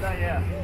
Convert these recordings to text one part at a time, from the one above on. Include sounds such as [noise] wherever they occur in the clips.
大爷。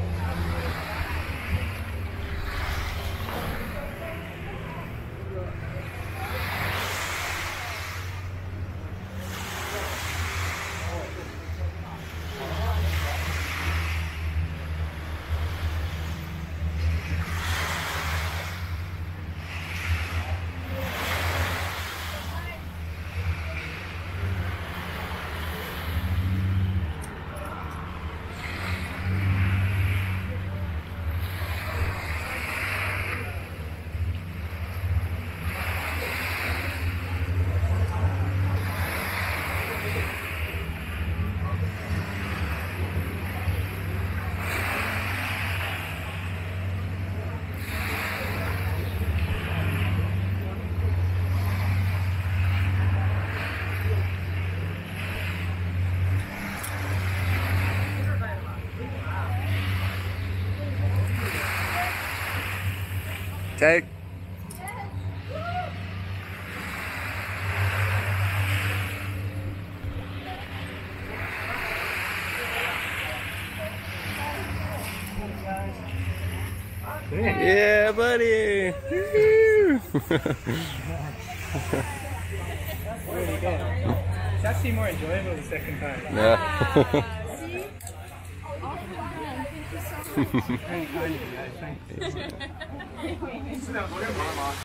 Take. Yeah, buddy. It's actually more enjoyable the second time. yeah. [laughs] Very kind of you guys, thanks. [laughs]